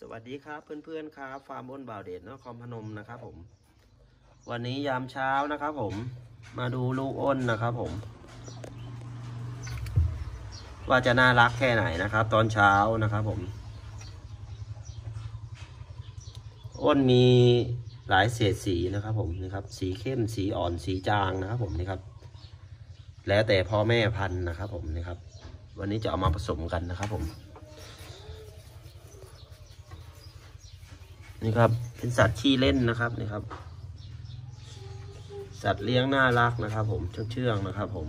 สวัสดีครับเพื่อนๆครับฟาร์มอ้นบ่าวเดชนครพนมนะครับผม วันนี้ยามเช้านะครับผม มาดูลูกอ้นนะครับผม ว่าจะน่ารักแค่ไหนนะครับ ตอนเช้านะครับผม อ้นมีหลายเศษสีนะครับผมนี่ครับสีเข้มสีอ่อนสีจางนะครับผมนี่ครับ แล้วแต่พ่อแม่พันธุ์นะครับผมนี่ครับ วันนี้จะเอามาผสมกันนะครับผม นี่ครับ เป็นสัตว์ขี้เล่นนะครับนี่ครับ สัตว์เลี้ยงน่ารักนะครับ ผมเชื่องๆนะครับ ผม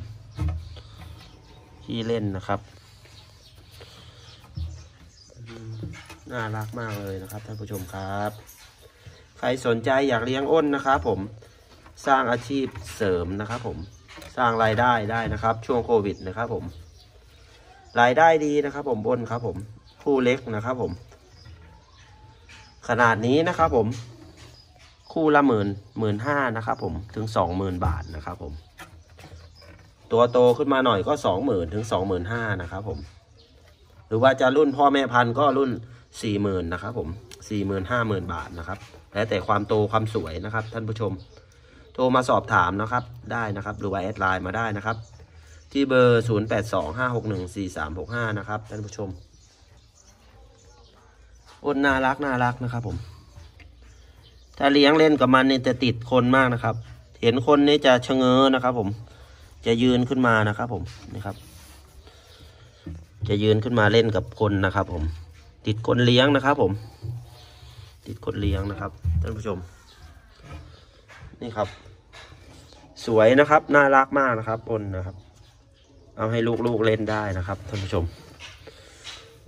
ขี้เล่นนะครับ น่ารักมากเลยนะครับท่านผู้ชมครับ ใครสนใจอยากเลี้ยงอ้นนะครับ ผมสร้างอาชีพเสริมนะครับ ผมสร้างรายได้ได้นะครับ ช่วงโควิดนะครับ ผม รายได้ดีนะครับ ผมอ้นครับ ผมผู้เล็กนะครับ ผม ขนาดนี้นะครับผม คู่ละหมื่นหมื่นห้านะครับผมถึงสองหมื่นบาทนะครับผม ตัวโตขึ้นมาหน่อยก็สองหมื่นถึงสองหมื่นห้านะครับผม หรือว่าจะรุ่นพ่อแม่พันธุ์ก็รุ่นสี่หมื่นนะครับผมสี่หมื่นห้าหมื่นบาทนะครับ แล้วแต่ความโตความสวยนะครับ ท่านผู้ชม โทรมาสอบถามนะครับได้นะครับ หรือว่าแอดไลน์มาได้นะครับ ที่เบอร์ศูนย์แปดสองห้าหกหนึ่งสี่สามหกห้านะครับท่านผู้ชม อ้นน่ารักน่ารักนะครับ ผม ถ้าเลี้ยงเล่นกับมันเนี่ยจะติดคนมากนะครับ เห็นคนนี่จะชะเง้อนะครับ ผม จะยืนขึ้นมานะครับ ผมนี่ครับ จะยืนขึ้นมาเล่นกับคนนะครับ ผม ติดคนเลี้ยงนะครับ ผม ติดคนเลี้ยงนะครับท่านผู้ชม นี่ครับ สวยนะครับ น่ารักมากนะครับอ้นนะครับ เอาให้ลูกๆเล่นได้นะครับท่านผู้ชม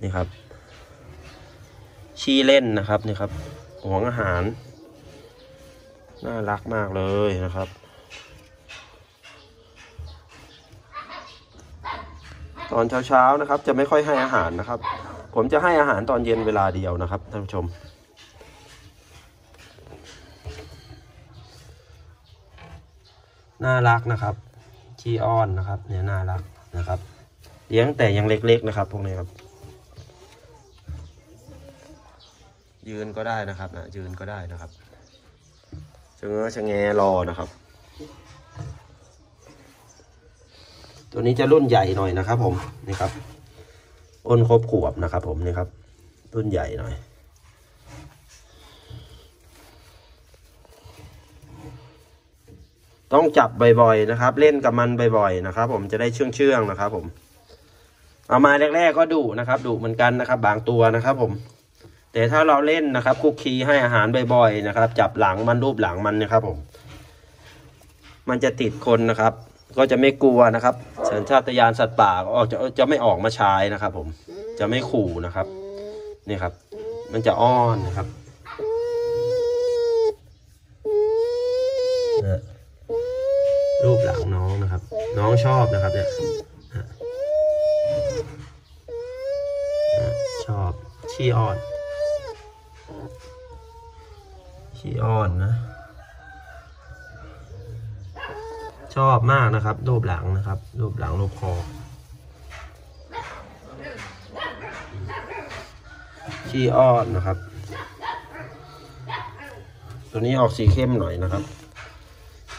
นี่ครับ ชี้เล่นนะครับนี่ครับหวงอาหาร น่ารักมากเลยนะครับ ตอนเช้าๆนะครับ จะไม่ค่อยให้อาหารนะครับ ผมจะให้อาหารตอนเย็นเวลาเดียวนะครับท่านผู้ชมน่ารักนะครับขี้อ้อนนะครับ เนี่ยน่ารักนะครับเลี้ยงแต่ยังเล็กๆนะครับ พวกนี้ครับ ยืนก็ได้นะครับนะยืนก็ได้นะครับชะเง้อชะแงรอนะครับ ตัวนี้จะรุ่นใหญ่หน่อยนะครับ ผมนี่ครับอ้นครบขวบนะครับ ผมนี่ครับ รุ่นใหญ่หน่อยต้องจับบ่อยๆนะครับ เล่นกับมันบ่อยๆนะครับ ผมจะได้เชื่องๆนะครับ ผม เอามาแรกๆก็ดุนะครับดุเหมือนกันนะครับ บางตัวนะครับ ผม แต่ถ้าเราเล่นนะครับคุกคีให้อาหารบ่อยๆนะครับ จับหลังมันรูปหลังมันนะครับผม มันจะติดคนนะครับ ก็จะไม่กลัวนะครับสัญชาตญาณสัตว์ป่าก็จะจะไม่ออกมาใช้นะครับ ผม จะไม่ขู่นะครับนี่ครับ มันจะอ้อนนะครับรูปหลังน้องนะครับ น้องชอบนะครับเนี่ยชอบ ชี้อ่อน ขี้อ้อนนะ ชอบมากนะครับรูปหลังนะครับรูปหลังรูปคอ ขี้อ้อนนะครับ ตัวนี้ออกสีเข้มหน่อยนะครับ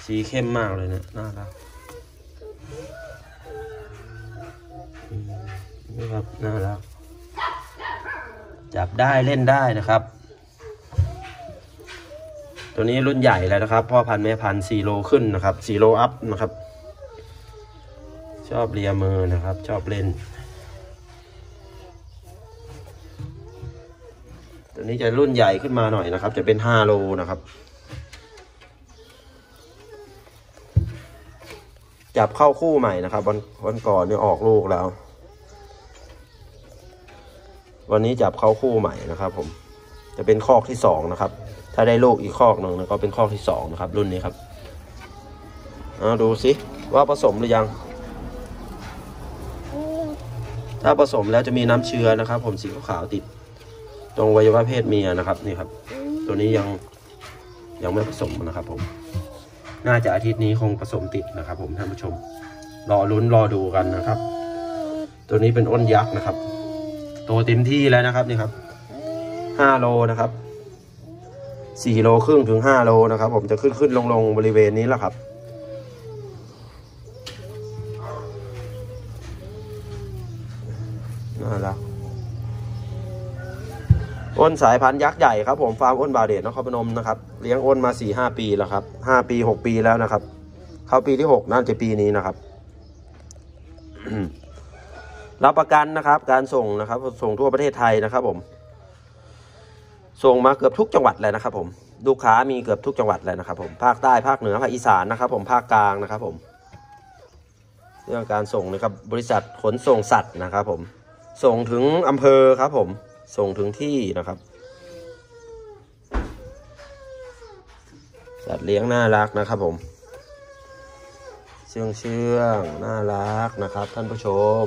สีเข้มมากเลยเนะน่ารักนี่ครับน่ารักจับได้เล่นได้นะครับ ตัวนี้รุ่นใหญ่แล้วนะครับ พ่อพันธุ์แม่พันธุ์สี่โลขึ้นนะครับสี่โลอัพนะครับ ชอบเลียมือนะครับ ชอบเล่น ตัวนี้จะรุ่นใหญ่ขึ้นมาหน่อยนะครับ จะเป็นห้าโลนะครับจับเข้าคู่ใหม่นะครับ วันวันก่อนเนี่ยออกลูกแล้ว วันนี้จับเข้าคู่ใหม่นะครับ ผม จะเป็นคอกที่สองนะครับ ถ้าได้ลูกอีกคอกหนึ่งนะก็เป็นคอกที่สองนะครับ รุ่นนี้ครับเอาดูสิว่าผสมหรือยัง ถ้าผสมแล้วจะมีน้ำเชื้อนะครับ ผมสีขาวติด ตรงวัยวะเพศเมียนะครับนี่ครับ ตัวนี้ยังยังไม่ผสมนะครับ ผม น่าจะอาทิตย์นี้คงผสมติดนะครับ ผมท่านผู้ชม รอลุ้นรอดูกันนะครับ ตัวนี้เป็นอ้นยักษ์นะครับโตเต็มที่แล้วนะครับนี่ครับห้าโลนะครับ สี่โลครึ่งถึงห้าโลนะครับผมจะขึ้นขึ้นลงลงบริเวณนี้แหละครับ น่ารักอ้นสายพันธุ์ยักษ์ใหญ่ครับผมฟาร์มอ้นบาเดชนครพนมนะครับเลี้ยงอ้นมาสี่ห้าปีแล้วครับห้าปีหกปีแล้วนะครับ เข้าปีที่หกน่าจะปีนี้นะครับรับประกันนะครับ การส่งนะครับ ส่งทั่วประเทศไทยนะครับผม ส่งมาเกือบทุกจังหวัดเลยนะครับผมลูกค้ามีเกือบทุกจังหวัดเลยนะครับผมภาคใต้ภาคเหนือภาคอีสานนะครับผมภาคกลางนะครับผมเรื่องการส่งนะครับบริษัทขนส่งสัตว์นะครับผมส่งถึงอำเภอครับผมส่งถึงที่นะครับ สัตว์เลี้ยงน่ารักนะครับผมเชื่องเชื่องน่ารักนะครับท่านผู้ชม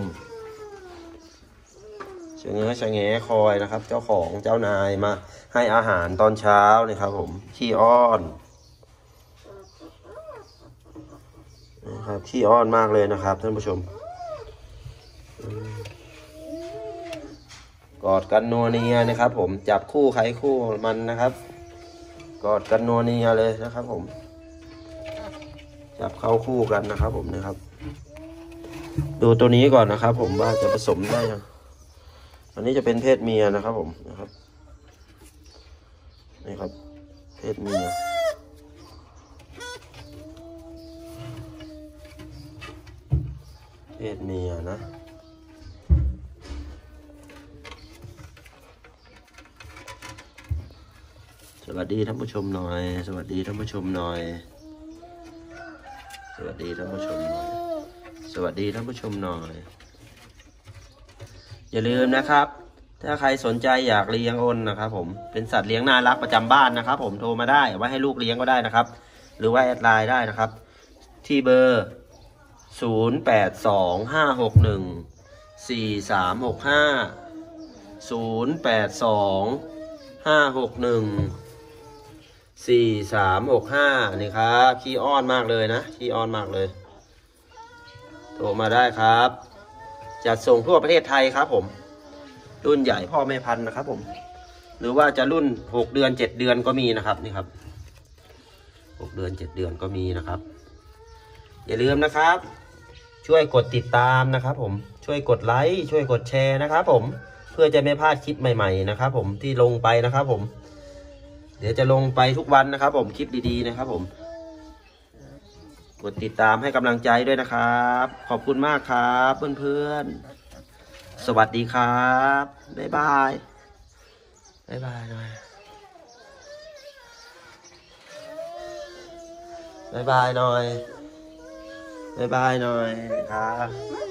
ชงเง้อชะแงคอยนะครับ เจ้าของเจ้านายมา ให้อาหารตอนเช้านี่ครับผมขี้อ้อนนะครับขี้อ้อนมากเลยนะครับ ท่านผู้ชมอืมกอดกันนัวเนียนะครับ ผมจับคู่ใครคู่มันนะครับ กอดกันนัวเนียเลยนะครับ ผม จับเข้าคู่กันนะครับ ผมนะครับ ดูตัวนี้ก่อนนะครับ ผมว่าจะผสมได้ยัง อันนี้จะเป็นเพศเมียนะครับผมนะครับนี่ครับ เพศเมียเพศเมียนะสวัสดีท่านผู้ชมหน่อย สวัสดีท่านผู้ชมหน่อย สวัสดีท่านผู้ชมหน่อย สวัสดีท่านผู้ชมหน่อย อย่าลืมนะครับ ถ้าใครสนใจอยากเลี้ยงอ้นนะครับ ผมเป็นสัตว์เลี้ยงน่ารักประจำบ้านนะครับ ผมโทรมาได้ไว้ให้ลูกเลี้ยงก็ได้นะครับ หรือว่าแอดไลน์ได้นะครับ ที่เบอร์ 0 8 2 5 6 1 4 3 6 5 0 8 2 5 6 1สี่สามหกห้านี่ครับขี้อ้อนมากเลยนะขี้อ้อนมากเลย โทรมาได้ครับ จัดส่งทั่วประเทศไทยครับ ผม รุ่นใหญ่พ่อแม่พันธุ์นะครับ ผม หรือว่าจะรุ่นหกเดือนเจ็ดเดือนก็มีนะครับนี่ครับหกเดือนเจ็ดเดือนก็มีนะครับ อย่าลืมนะครับ ช่วยกดติดตามนะครับ ผมช่วยกดไลค์ช่วยกดแชร์นะครับ ผมเพื่อจะไม่พลาดคลิปใหม่ ๆ นะครับ ผมที่ลงไปนะครับ ผม เดี๋ยวจะลงไปทุกวันนะครับ ผมคลิปดีๆนะครับ ผม กดติดตามให้กำลังใจด้วยนะครับ ขอบคุณมากครับเพื่อนๆ สวัสดีครับ บ๊ายบาย บ๊ายบายหน่อย บ๊ายบายหน่อย บ๊ายบายหน่อยครับ